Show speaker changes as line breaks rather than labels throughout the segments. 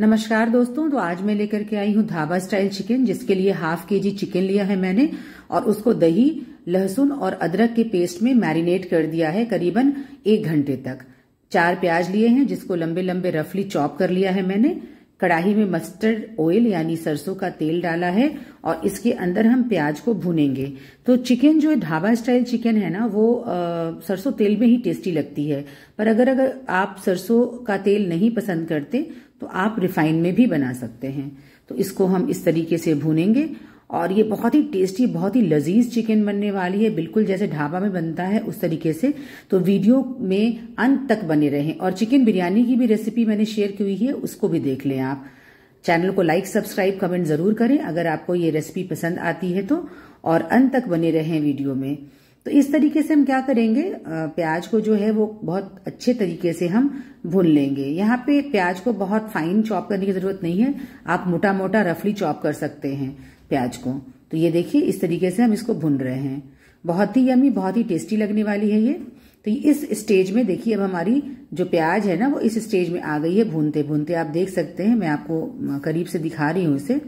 नमस्कार दोस्तों तो आज मैं लेकर के आई हूँ ढाबा स्टाइल चिकन, जिसके लिए हाफ़ के जी चिकन लिया है मैंने, और उसको दही, लहसुन और अदरक के पेस्ट में मैरिनेट कर दिया है करीबन एक घंटे तक। चार प्याज लिए हैं, जिसको लंबे लंबे रफली चॉप कर लिया है मैंने। कढ़ाई में मस्टर्ड ऑयल, यानी सरसों का तेल डाला है, और इसके अंदर हम प्याज को भूनेंगे। तो चिकन जो है, ढाबा स्टाइल चिकन है ना, वो सरसों तेल में ही टेस्टी लगती है। पर अगर अगर आप सरसों का तेल नहीं पसंद करते तो आप रिफाइन में भी बना सकते हैं। तो इसको हम इस तरीके से भूनेंगे और ये बहुत ही टेस्टी, बहुत ही लजीज चिकन बनने वाली है। बिल्कुल जैसे ढाबा में बनता है उस तरीके से। तो वीडियो में अंत तक बने रहें और चिकन बिरयानी की भी रेसिपी मैंने शेयर की हुई है, उसको भी देख लें आप। चैनल को लाइक, सब्सक्राइब, कमेंट ज़रूर करें अगर आपको ये रेसिपी पसंद आती है तो। और अंत तक बने रहें वीडियो में। तो इस तरीके से हम क्या करेंगे? प्याज को जो है वो बहुत अच्छे तरीके से हम भून लेंगे। यहाँ पे प्याज को बहुत फाइन चॉप करने की ज़रूरत नहीं है। आप मोटा मोटा रफली चॉप कर सकते हैं प्याज को। तो ये देखिए, इस तरीके से हम इसको भून रहे हैं। बहुत ही यमी बहुत ही टेस्टी लगने वाली है ये। तो इस स्टेज में देखिए, अब हमारी जो प्याज है ना, वो इस स्टेज में आ गई है भूनते भूनते आप देख सकते हैं, मैं आपको करीब से दिखा रही हूँ इसे।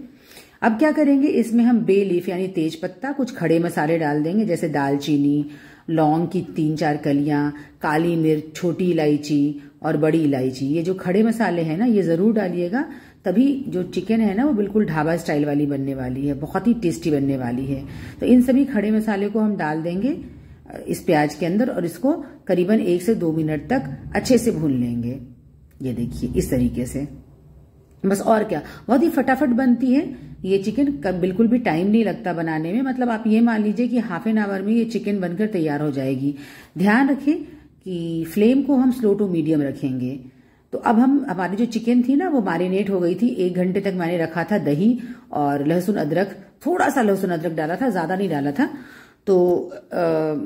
अब क्या करेंगे? इसमें हम बे लीफ यानी तेज पत्ता कुछ खड़े मसाले डाल देंगे, जैसे दालचीनी, लौंग की तीन चार कलियाँ, काली मिर्च, छोटी इलायची और बड़ी इलायची। ये जो खड़े मसाले हैं ना, ये ज़रूर डालिएगा। तभी जो चिकन है ना, वो बिल्कुल ढाबा स्टाइल वाली बनने वाली है, बहुत ही टेस्टी बनने वाली है। तो इन सभी खड़े मसाले को हम डाल देंगे, इस प्याज के अंदर और इसको करीबन एक से दो मिनट तक अच्छे से भून लेंगे। ये देखिए, इस तरीके से। बस और क्या? बहुत ही फटाफट बनती है। ये चिकन बिल्कुल भी टाइम नहीं लगता बनाने में। मतलब आप ये मान लीजिए कि हाफ़ एन आवर में ये चिकन बनकर तैयार हो जाएगी। ध्यान रखें कि फ्लेम को हम स्लो टू मीडियम रखेंगे। तो अब हम हमारी जो चिकन थी ना, वो मैरिनेट हो गई थी। एक घंटे तक मैंने रखा था दही और लहसुन अदरक। थोड़ा सा लहसुन अदरक डाला था, ज़्यादा नहीं डाला था। तो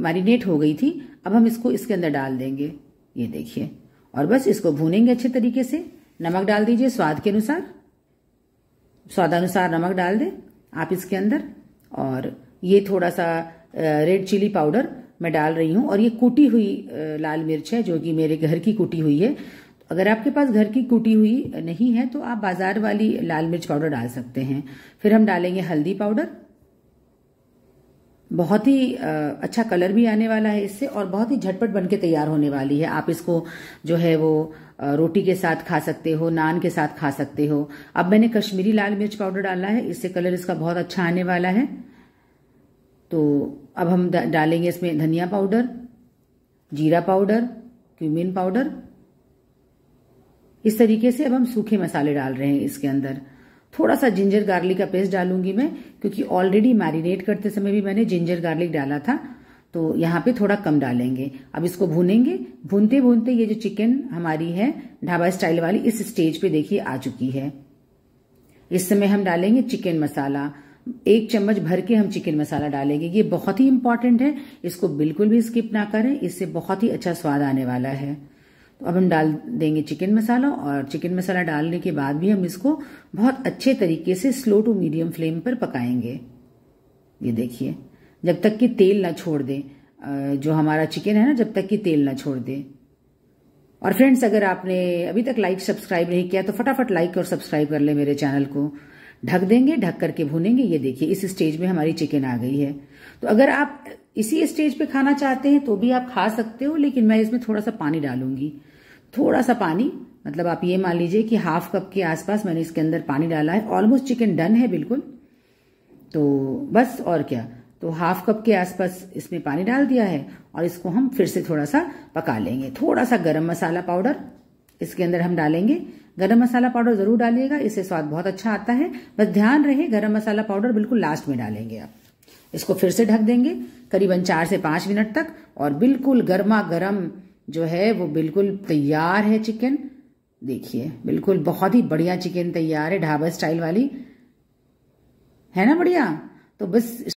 मैरिनेट हो गई थी। अब हम इसको इसके अंदर डाल देंगे। ये देखिए। और बस इसको भूनेंगे अच्छे तरीके से। नमक डाल दीजिए स्वाद के अनुसार। स्वादानुसार नमक डाल दें आप इसके अंदर। और ये थोड़ा सा रेड चिली पाउडर मैं डाल रही हूँ। और ये कूटी हुई लाल मिर्च है जो कि मेरे घर की कूटी हुई है। अगर आपके पास घर की कूटी हुई नहीं है तो आप बाज़ार वाली लाल मिर्च पाउडर डाल सकते हैं। फिर हम डालेंगे हल्दी पाउडर बहुत ही अच्छा कलर भी आने वाला है इससे और बहुत ही झटपट बनके तैयार होने वाली है। आप इसको जो है वो रोटी के साथ खा सकते हो, नान के साथ खा सकते हो। अब मैंने कश्मीरी लाल मिर्च पाउडर डाला है, इससे कलर इसका बहुत अच्छा आने वाला है। तो अब हम डालेंगे इसमें धनिया पाउडर, जीरा पाउडर, क्यूमिन पाउडर। इस तरीके से अब हम सूखे मसाले डाल रहे हैं इसके अंदर। थोड़ा सा जिंजर गार्लिक का पेस्ट डालूँगी मैं, क्योंकि ऑलरेडी मैरिनेट करते समय भी मैंने जिंजर गार्लिक डाला था तो यहाँ पे थोड़ा कम डालेंगे। अब इसको भूनेंगे। भूनते भूनते ये जो चिकन हमारी है, ढाबा स्टाइल वाली, इस स्टेज पे देखिए आ चुकी है। इस समय हम डालेंगे चिकन मसाला एक चम्मच भर के हम चिकन मसाला डालेंगे। ये बहुत ही इंपॉर्टेंट है। इसको बिल्कुल भी स्किप ना करें। इससे बहुत ही अच्छा स्वाद आने वाला है। तो अब हम डाल देंगे चिकन मसाला और चिकन मसाला डालने के बाद भी हम इसको बहुत अच्छे तरीके से स्लो टू मीडियम फ्लेम पर पकाएँगे। ये देखिए, जब तक कि तेल ना छोड़ दे जो हमारा चिकन है ना, जब तक कि तेल ना छोड़ दे। और फ्रेंड्स अगर आपने अभी तक लाइक सब्सक्राइब नहीं किया तो फटाफट लाइक और सब्सक्राइब कर ले मेरे चैनल को। ढक देंगे, ढक करके भूनेंगे, ये देखिए, इस स्टेज में हमारी चिकन आ गई है। तो अगर आप इसी स्टेज पे खाना चाहते हैं तो भी आप खा सकते हो, लेकिन मैं इसमें थोड़ा सा पानी डालूँगी। थोड़ा सा पानी मतलब आप ये मान लीजिए कि हाफ़ कप के आसपास मैंने इसके अंदर पानी डाला है। ऑलमोस्ट चिकन डन है बिल्कुल। तो बस और क्या। तो हाफ़ कप के आसपास इसमें पानी डाल दिया है और इसको हम फिर से थोड़ा सा पका लेंगे। थोड़ा सा गरम मसाला पाउडर इसके अंदर हम डालेंगे। गरम मसाला पाउडर ज़रूर डालिएगा, इससे स्वाद बहुत अच्छा आता है। बस ध्यान रहे, गरम मसाला पाउडर बिल्कुल लास्ट में डालेंगे आप। इसको फिर से ढक देंगे, करीबन चार से पाँच मिनट तक, और बिल्कुल गर्मा गर्म जो है, वो बिल्कुल तैयार है चिकन। देखिए, बिल्कुल बहुत ही बढ़िया चिकन तैयार है, ढाबा स्टाइल वाली। है ना बढ़िया? तो बस